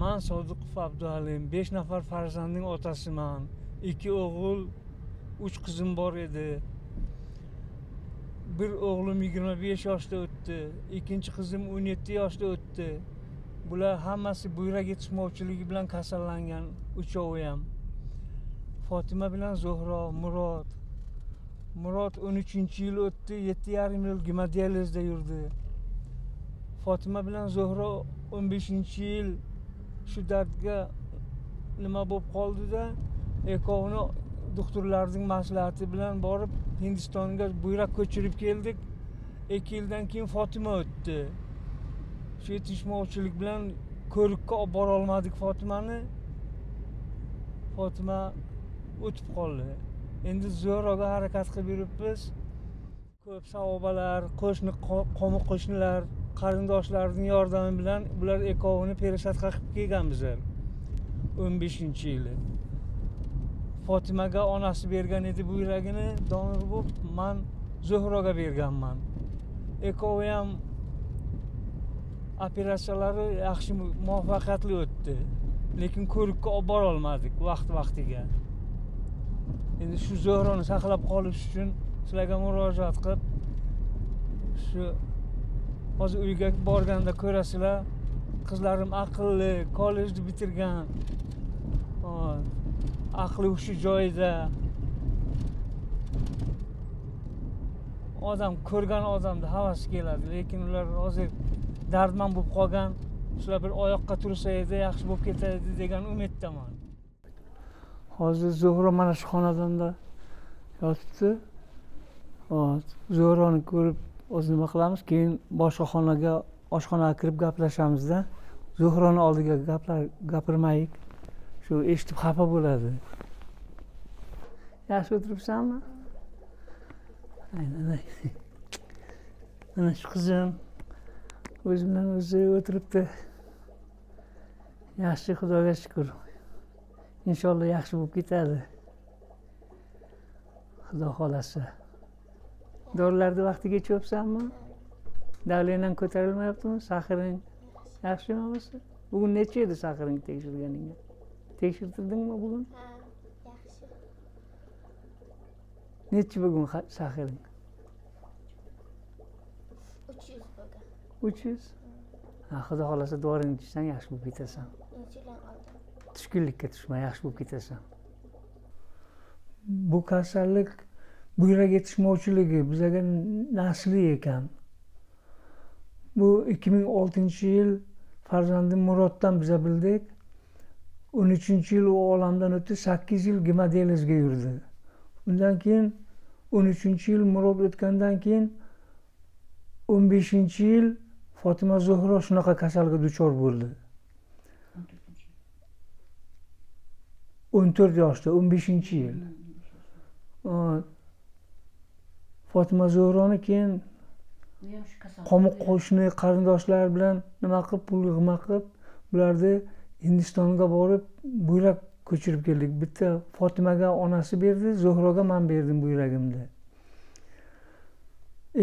man sodiqov abdualim besh nafar farzandning otasiman ikki o'g'il uch qizim bor edi. Bir o'g'lim yigirma besh yoshda o'tdi ikkinchi qizim o'n yetti yoshda o'tdi. Bular hammasi buyrak yetishmovchiligi bilan kasallangan uchovi ham fotima bilan zuhro murod. Murod o'n uchinchi yil o'tdi yetti yarim yil gemodializda yurdi. Fotima bilan zuhro o'n beshinchi yil shu dardga nima bo'lib qoldida ekovni doktorlarning maslahati bilan borib hindistonga buyrak ko'chirib keldik. Ikki yildan keyin fotima o'tdi. Shu yetishmovchilik bilan ko'rikka olib borolmadik fotimani. Fotima o'tib qoldi. Endi zo'roga harakat qilib yuribmiz. Ko'p savobalar qo'shni qo'ni qo'shnilar qarindoshlarni yordami bilan bular ikkovini пересадка qilib kelganmizlar o'n beshinchi yili. Fotimaga onasi bergan edi buyragini donor bo'lib man zuhroga berganman. Ekovi ham operatsiyalari yaxshi muvaffaqiyatli o'tdi. Lekin ko'rikka olib borolmadik vaqt vaqtiga. Endi shu zuhroni saqlab qolish uchun sizlarga murojaat qilib shu hozir uyga borganda ko'rasizlar qizlarim aqlli kollejni bitirgan. Aqli hushi joyida odam ko'rgan odamni havasi keladi lekin ular hozir dardman bo'lib qolgan. Shular bir oyoqqa tursa edi yaxshi bo'lib ketadi degan umiddaman. Hozir zuhra mana shu xonadonda yotibdi. Zuhrani ko'rib o'zi nima qilamiz? Keyin boshqa xonaga oshxonaga kirib gaplashamizda zuhrani oldiga gaplar gapirmaylik. Shu eshitib xafa bo'ladi. Yaxshi o'tiribsanmi? Mana shu qizim o'zi bilan o'zi o'tiribdi. Yaxshi xudoga shukur inshaalloh yaxshi bo'lib ketadi. Xudo xohlasa dorilarni vaqtiga ichyoapsanmi davlenang ko'tarilmayaptimi? Sahring yaxshimi bo'lsa. Bugun necha edi sahring tekshirganingga? Tekshirtirdingmi bugun? Ha yaxshi. Nechi bugun sahring? Uch yuz bo'lgan uch yuz? Xudo xohlasa doringni ichsang yaxshi bo'lib ketasan. Tushkunlikka tushma yaxshi bo'lib ketasan. Bu kasallik buyrak yetishmovchiligi bizaga nasliy ekan. Bu ikki ming oltinchi yil farzandim muroddan biza bildik. o'n uchinchi yil u olamdan o'tdi sakkiz yil gemodializga yurdi. Undan keyin o'n uchinchi yil murod o'tgandan keyin o'n beshinchi yil fotima zuhro shunaqa kasalga duchor bo'ldi. o'n to'rt yoshda o'n beshinchi yil. Fotima zuhroni keyin qo'ni qo'shni qarindoshlar bilan nima qilib pul yig'ma qilib bularni hindistonga borib buyrak ko'chirib keldik. Bitta fotimaga onasi berdi zuhroga man berdim buyragimni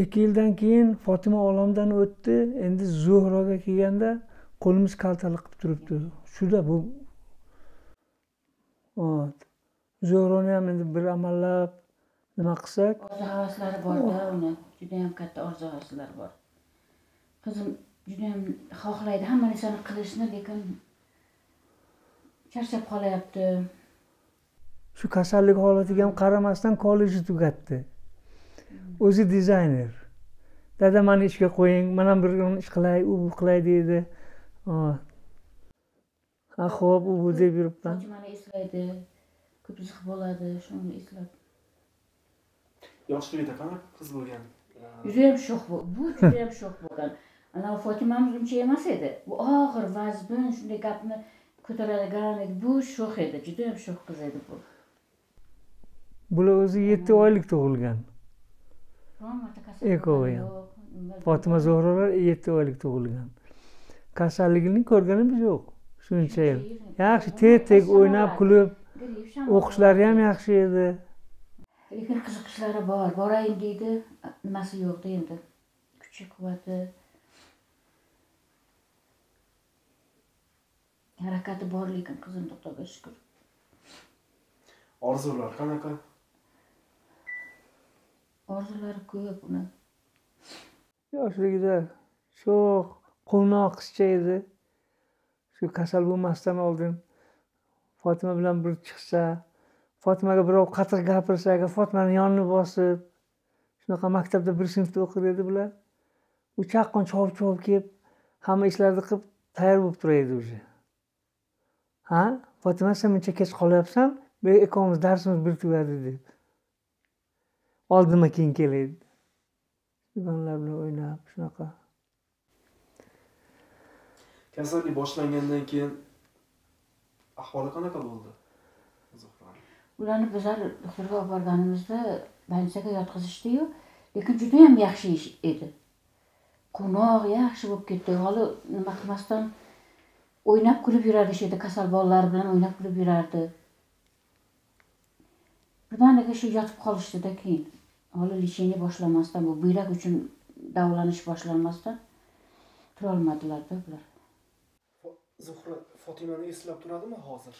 ikki yildan keyin fotima olamdan o'tdi. Endi zuhroga kelganda qo'limiz kaltalik qilib turibdi. Shuda bu. Zo'roni ham endi bir amallab nima qilsak? Orzu havaslari borda uni. Judayam katta orzu havaslari bor. Qizim judayam xohlaydi. Hamma narsani qilishni lekin charchab qolyapti shu kasallik holatiga ham qaramasdan kollejni tugatdi. O'zi dizayner. Dada mani ishga qo'ying. Man ham bir ish qilay u bu qilay deydi. Ha ho'p u bu deb yuribman. Fotimani eslaydi. Ko'p ziq bo'ladi. Shuni eslab yoshligida qanaqa qiz bo'lgan? Judayam sho'x bu judayam sho'x bo'lgan. Anavi fotimamiz uncha emas edi. Bu og'ir vazmin shunday gapni ko'taradigan edi. Bu sho'x edi judayam sho'x qiz edi bu. Bular o'zi yetti oylik tug'ilgan. Bo'lgani ham. fotima zuhrolar yetti oylik tug'ilgan. Kasalligini ko'rganimiz yo'q shuncha yil. Yaxshi tep tek o'ynab kulib o'qishlari ham yaxshi edi lekin qiziqishlari bor borayin deydi. Nimasi yo'qda endi? Kuchi quvvati. Harakati bor lekin qizim xudoga shukur. Orzular qanaqa? Orzulari ko'p uni. Yoshligida sho'x quvnoq qizcha edi. Shu kasal bo'lmasdan oldin fotima bilan bir chiqsa fotimaga birov qattiq gapirsa agar fotimani yonini bosib shunaqa maktabda bir sinfda o'qir edi bular. U chaqqon chovib chovib kelib hamma ishlarni qilib tayyor bo'lib turar edi уже ha fotima sen muncha kech qolyapsan bu ikkovimiz darsimiz bir tugadi deb. Oldima keyin kelaydi dugonlar bilan o'ynab shunaqa. Kasallik boshlangandan keyin ahvoli qanaqa bo'ldi? Ularni bizlar doktorga olib borganimizda больницаga yotqizishdiyu lekin judayam yaxshi ish edi. Quvnoq yaxshi bo'lib ketdi. Hali nima qilmasdan o'ynab kulib yurardi shu yerda kasal bolalar bilan o'ynab kulib yurardi. Birdaniga shu yotib qolishdida keyin. Hali lечение boshlanmasdan bu buyrak uchun davolanish boshlanmasdan turolmadilarda bular zuhra fotimani eslab turadimi hozir?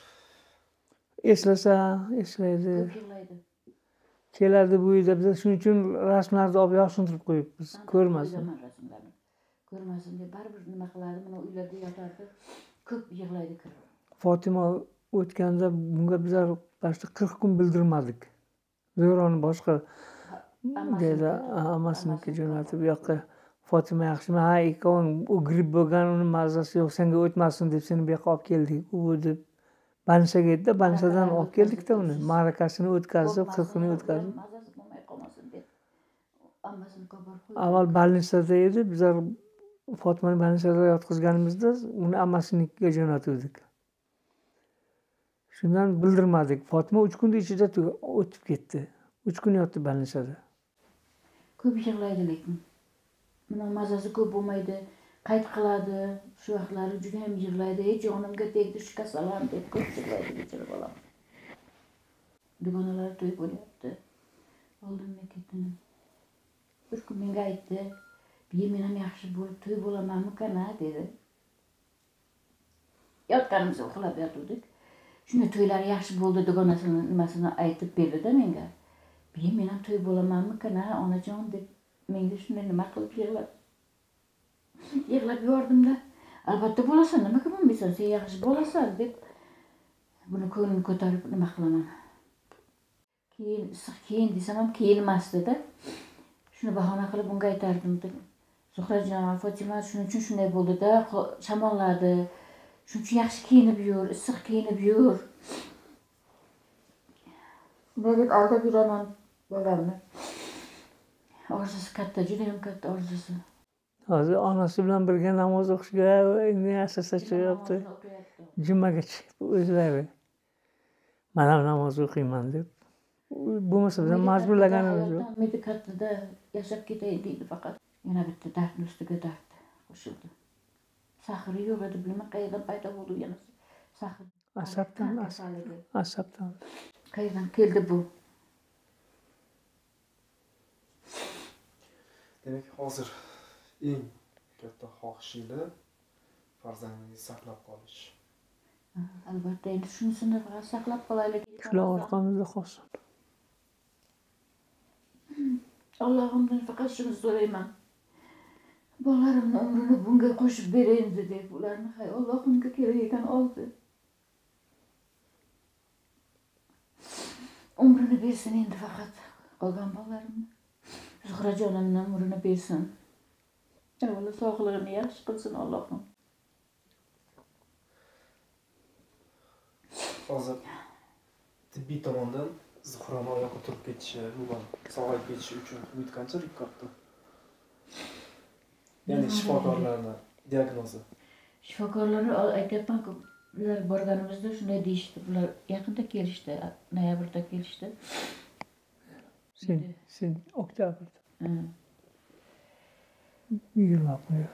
Eslasa eslaydi. Kelardi bu uyda. Biz shuning uchun rasmlarni olib yoshlantirib qo'yibmiz. Ko'rmasin. ko'rmasin deb baribir nima qiladi mana uylarda yotardi. Ko'p yig'laydi kirib. Fotima o'tganda bunga bizlar почти qirq kun bildirmadik. Zo'roni boshqa dedi ammasiniki jo'natib bu yoqqa fotima yaxshimi ha ikkoving u gripp bo'lgan uni mazasi yo'q senga o'tmasin deb seni bu yoqqa olib keldik u deb больницаga edida больницаdan olib keldikda uni. ma'rakasini o'tkazib qirqini o'tkazib avval больницада edi bizlar fotimani больницаga yotqizganimizda uni ammasinikiga jo'natuvdik. Shundan bildirmadik. Fotima uch kunni ichida o'tib ketdi. Uch kun yotdi больницада ko'p yig'laydi lekin. Mazasi ko'p bo'lmaydi qayt qiladi shu vaqtlari juda ham yig'laydi. Ey jonimga tegdi shu kasalam deb ko'p yig'laydi bechora bolam dugonalar to'y bo'lyapti. Oldimga ketdim. Bir kun menga aytdi biya men ham yaxshi bo'lib to'y bo'lamanmikan a dedi. Yotganimizda uxlab yotuvdik. Shunda to'ylari yaxshi bo'ldi dugonasini nimasini aytib berdida menga. Biya men ham to'y bo'lamanmikan a onajon? deb menga shunday nima qilib yig'lab yig'lab yubordimda albatta bo'lasan nimaga bo'lmaysan sen yaxshi bo'lasan deb buni ko'nglini ko'tarib nima qilaman? Keyin issiq kiyin desam ham kiyinmasdida shuni bahona qilib unga aytardim zuhrajon fotima shuning uchun shunday bo'ldida shamolladi. Shuning uchun yaxshi kiyinib yur issiq kiyinib yur. Bunday deb aldab yuraman bolamni. Orzusi katta judayam katta orzusi hozir onasi bilan birga namoz o'qishga endi yasasa chiqyapti. jumaga chiqib o'zlari man ham namoz o'qiyman deb. Bo'lmasa biz ham majburlaganimiz yo'q. umidi kattada yashab ketay deydi faqat. Yana bitta dardni ustiga dard qo'shildi. Sahri yo'q edi bilmay qayerdan paydo bo'ldi yana sahr asabdan asabdan. Qayerdan keldi bu? Demak hozir eng katta xohishingiz farzandingizni saqlab qolish. Albatta endi shunisini saqlab qolaylik. Shular orqamizda qolsin allohimdan faqat shuni so'rayman. Bolalarimni umrini bunga qo'shib ber endi deb ularni hay olloh unga kerak ekan oldi. Umrini bersin endi faqat qolgan bolalarimni zuhrajonimni umrini bersin avvalo sog'lig'ini yaxshi qilsin allohim hozir tibbiy tomondan zuhrani oyoqqa turib ketishi umuman sog'ayib ketishi uchun umid qanchalik katta ya'ni shifokorlarni diagnozi shifokorlar aytyapmanku bizlar borganimizda shunday deyishdi bular yaqinda kelishdi noyabrda kelishdi sen sen oktyabrda bir gün haqlayır.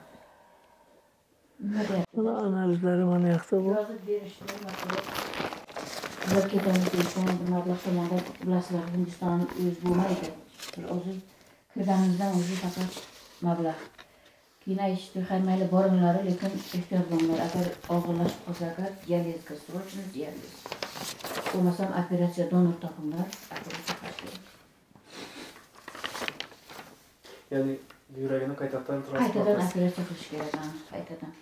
Bana analizləri mənə yaxda bu. Bunlar gedəmiz deyilsən, bunlarla Somanda bilasınlar, Hindistanın öz bulma idi. Özü kirdanımızdan özü faqat məbləğ. Yine işte həməli borunları, lakin ehtiyar bunlar. Əgər ağırlaşıb qalsa, əgər yer yetkizdir, üçün yerliyiz. Olmasam, operasiya donor tapımlar, operasiya qarşı. Yəni, yuragini qaytadan qaytadan operatsiya qilish kerak qaytadan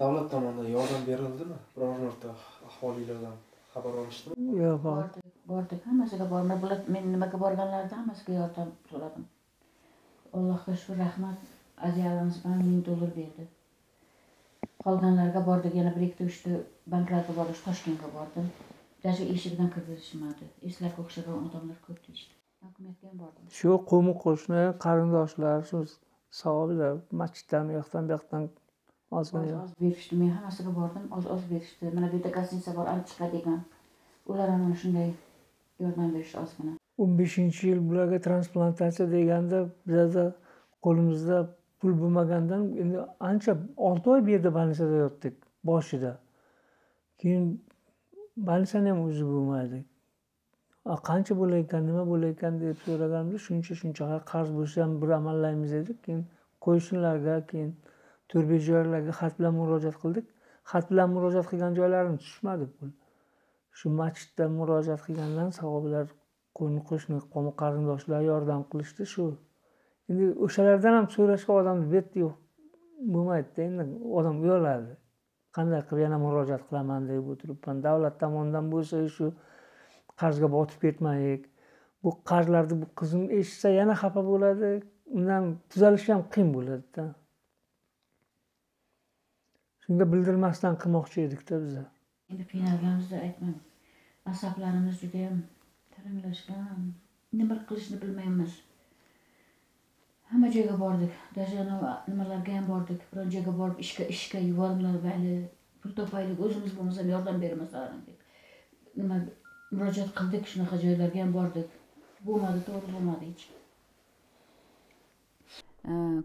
davlat tomonidan yordam berildimi biror marta aholilardan xabar olishdimi yo'q bordik bordik hammasiga bordim bular men nimaga borganlarida hammasiga yordam so'radim allohga shukur rahmat aziyalimiz bilan ming dollar berdi qolganlarga bordik yana bir ikkita uchta banklarga bordik toshkentga bordim даже eshigidan kirgizishmadi eslabga o'xshagan odamlar ko'p deyishdi ham bordim. Shu qo'ni qo'shni qarindoshlar shu savoblar masjiddan u yoqdan bu yoqdan ozgina oz berishdi. Men hammasiga bordim oz oz berishdi. Mana bu yerda gостиница bor antichka degan ular ham mana shunday yordam berishdi ozgina. O'n beshinchi yil bularga transplantatsiya deganda bizada qo'limizda pul bo'lmagandan endi ancha olti oy bu yerda больницада yotdik boshida. Keyin больницani ham o'zi bo'lmadi qancha qancha bo'layotgan nima bo'layotgan? deb so'raganimda shuncha shuncha qarz bo'lsa ham bir amallaymiz dedik. Keyin qo'ysinlarga keyin to'rt besh joylarga xat bilan murojaat qildik. Xat bilan murojaat qilgan joylarim tushmadi pul. Shu masjidda murojaat qilgandan savoblar qo'ni qo'shni qo'ni qarindoshlar yordam qilishdi shu. Endi o'shalardan ham so'rashga odamni beti yo'q bo'lmaydida endi odam uyaladi. Qanday qilib yana murojaat qilaman? deb o'tiribman. Davlat tomonidan bo'lsa shu qarzga botib ketmaylik. Bu qarzlarni bu qizim eshitsa yana xafa bo'ladi. Undan tuzalish ham qiyin bo'ladida. Shunga bildirmasdan qilmoqchi edikda biza. Endi qiynalganimizni aytmang asablarimiz judayam taranglashgan. Nima qilishni bilmaymiz. Hamma joyga bordik. Даже anavi nimalarga ham bordik. Biron joyga borib ishga ishga yuboringlar mayli pul topaylik o'zimiz bo'lmasam yordam bermaslaring deb. Nima murojaat qildik shunaqa joylarga ham bordik. Bo'lmadi to'g'ri bo'lmadi hech.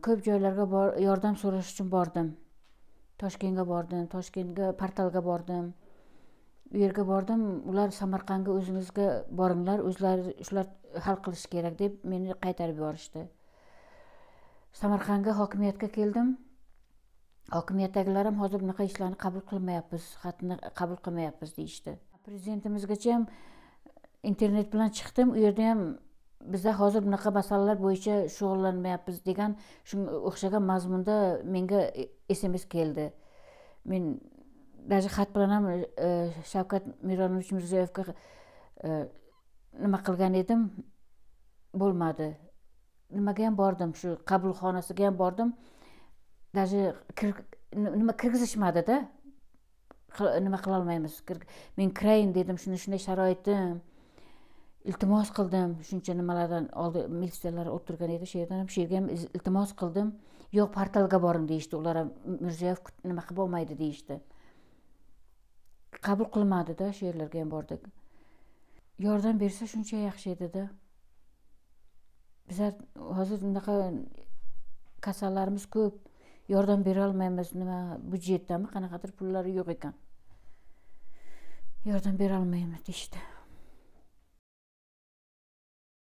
Ko'p joylarga bor yordam so'rash uchun bordim. Toshkentga bordim toshkentga portalga bordim. U yerga bordim ular samarqandga o'zingizga boringlar o'zlari shular hal qilishi kerak deb meni qaytarib yuborishdi. Samarqandga hokimiyatga keldim. Hokimiyatdagilar ham hozir bunaqa ishlarni qabul qilmayapmiz xatni qabul qilmayapmiz deyishdi. Prezidentimizgacha ham eh, internet bilan chiqdim. U yerda ham bizda hozir bunaqa masalalar bo'yicha shug'ullanmayapmiz degan shunga o'xshagan mazmunda menga eh, sms keldi. Men даже xat bilan ham eh, shavkat mironovich mirziyoyevga nima qilgan edim? Bo'lmadi. Nimaga ham bordim? Shu qabulxonasiga ham bordim. Даже nima kirgizishmadida. Nima qilolmaymiz. Men kirayin dedim shunday shunday sharoitim iltimos qildim. Shuncha nimalardan oldi militsiyalar o'tirgan edi shu yerdan ham shu yerga ham iltimos qildim. Yo'q portalga boring deyishdi. Ular ham mirziyoyev nima qilib bo'lmaydi deyishdi. Qabul qilmadida shu yerlarga ham bordik. Yordam bersa shuncha yaxshi edida bizlar hozir unaqa kasallarimiz ko'p. Yordam berolmaymiz nima byudjetdami qanaqadir pullari yo'q ekan. Yordam berolmaymiz deyishdi